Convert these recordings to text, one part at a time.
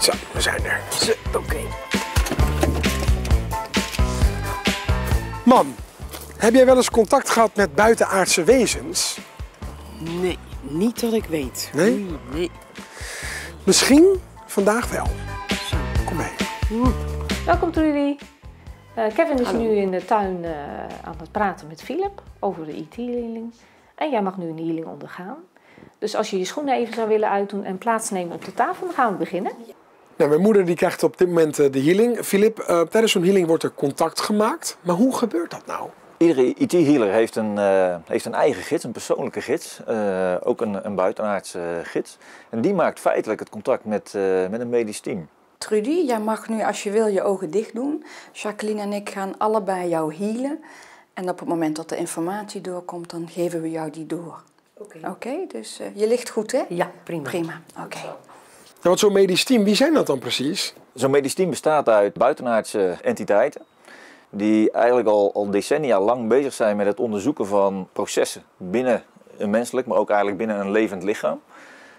Zo, we zijn er. Zo, Oké. Mam, heb jij wel eens contact gehad met buitenaardse wezens? Nee, niet dat ik weet. Nee? Nee. Misschien vandaag wel. Kom mee. Welkom Trudy. Eh, Kevin is Hallo. nu in de tuin eh, aan het praten met Philip over de IT-healing. En jij mag nu een healing ondergaan. Dus als je je schoenen even zou willen uitdoen en plaatsnemen op de tafel, dan gaan we beginnen. Nou, mijn moeder die krijgt op dit moment eh, de healing. Filip, eh, tijdens zo'n healing wordt er contact gemaakt. Maar hoe gebeurt dat nou? Iedere IT-healer heeft, een, eh, heeft een eigen gids, een persoonlijke gids. eh, ook een, een buitenaardse gids. En die maakt feitelijk het contact met, eh, met een medisch team. Trudy, jij mag nu als je wil je ogen dicht doen. Jacqueline en ik gaan allebei jou healen. En op het moment dat de informatie doorkomt, dan geven we jou die door. Oké. Oké, dus eh, je ligt goed hè? Ja, prima. Prima, oké. Nou, want zo'n medisch team, wie zijn dat dan precies? Zo'n medisch team bestaat uit buitenaardse entiteiten. Die eigenlijk al, al decennia lang bezig zijn met het onderzoeken van processen binnen een menselijk, maar ook eigenlijk binnen een levend lichaam.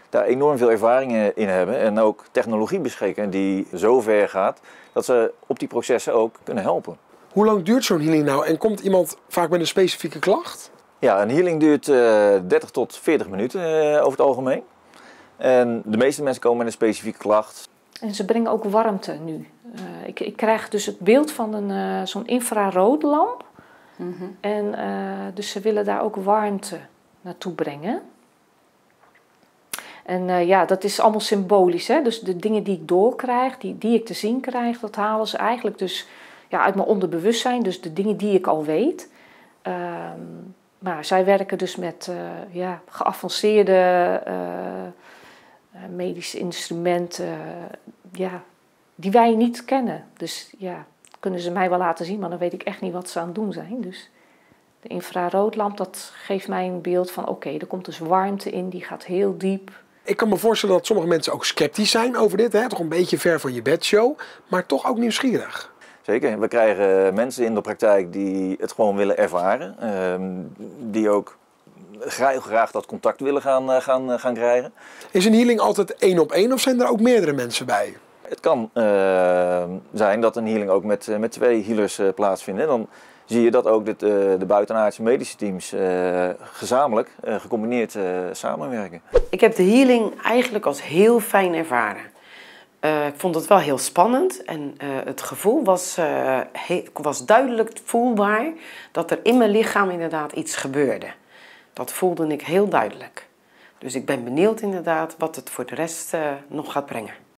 Daar enorm veel ervaringen in hebben en ook technologie beschikken die zo ver gaat dat ze op die processen ook kunnen helpen. Hoe lang duurt zo'n healing nou? En komt iemand vaak met een specifieke klacht? Ja, een healing duurt eh 30 tot 40 minuten eh, over het algemeen. En de meeste mensen komen met een specifieke klacht. En ze brengen ook warmte nu. Eh, ik, ik krijg dus het beeld van een, eh, zo'n infraroodlamp. En eh, dus ze willen daar ook warmte naartoe brengen. En eh, ja, dat is allemaal symbolisch. Hè? Dus de dingen die ik doorkrijg, die, die ik te zien krijg, dat halen ze eigenlijk dus ja, uit mijn onderbewustzijn. Dus de dingen die ik al weet. Ehm, maar zij werken dus met eh, ja, geavanceerde medische instrumenten. eh, ja, die wij niet kennen. Dus ja, kunnen ze mij wel laten zien, maar dan weet ik echt niet wat ze aan het doen zijn. Dus de infraroodlamp, dat geeft mij een beeld van oké, er komt dus warmte in, die gaat heel diep. Ik kan me voorstellen dat sommige mensen ook sceptisch zijn over dit. Hè? Toch een beetje ver van je bedshow. Maar toch ook nieuwsgierig. Zeker, we krijgen mensen in de praktijk die het gewoon willen ervaren. ehm, die ook graag, graag dat contact willen gaan, eh, gaan, eh, gaan krijgen. Is een healing altijd één op één of zijn er ook meerdere mensen bij? Het kan eh, zijn dat een healing ook met, met twee healers eh, plaatsvindt. Dan zie je dat ook dit, eh, de buitenaardse medische teams eh, gezamenlijk, eh, gecombineerd eh, samenwerken. Ik heb de healing eigenlijk als heel fijn ervaren. Eh, ik vond het wel heel spannend en eh, het gevoel was, eh, he- was duidelijk voelbaar dat er in mijn lichaam inderdaad iets gebeurde. Dat voelde ik heel duidelijk. Dus ik ben benieuwd inderdaad wat het voor de rest eh, nog gaat brengen.